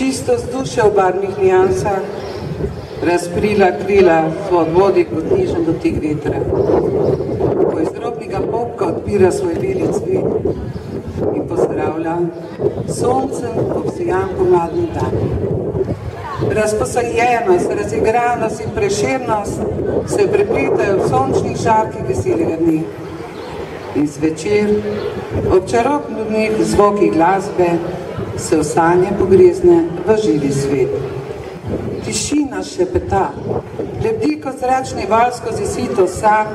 Čisto vzdušje v barvnih nijansah, razkrila krila svobodi kot nižen dotik vetra. Ko iz drobnega popka odpira svoj beli cvet in pozdravlja soncem obsijan pomladni dan. Razposajenost, razigranost in preširnost se prepletajo v sončnih žarkih veselega dne. In zvečer, ob čarobnih zvokih glasbe, se v sanje pogrezne v živi svet. Tišina še peta, lebdi kot zračni val skozi sito san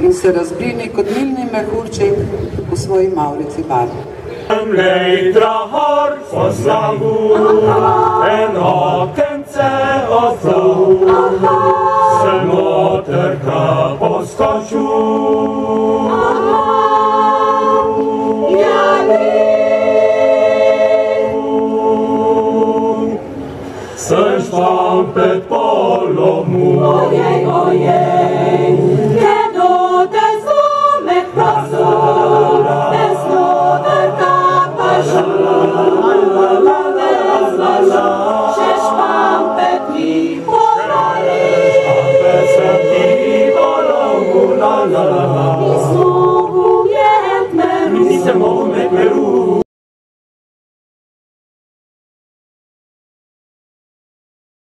in se razblini kot milni mehurček v svoji maurici barvi. Lejtra har for slavu, en okence ozov, se motrka poskoču. Să-și pe polomul Ojej, ojej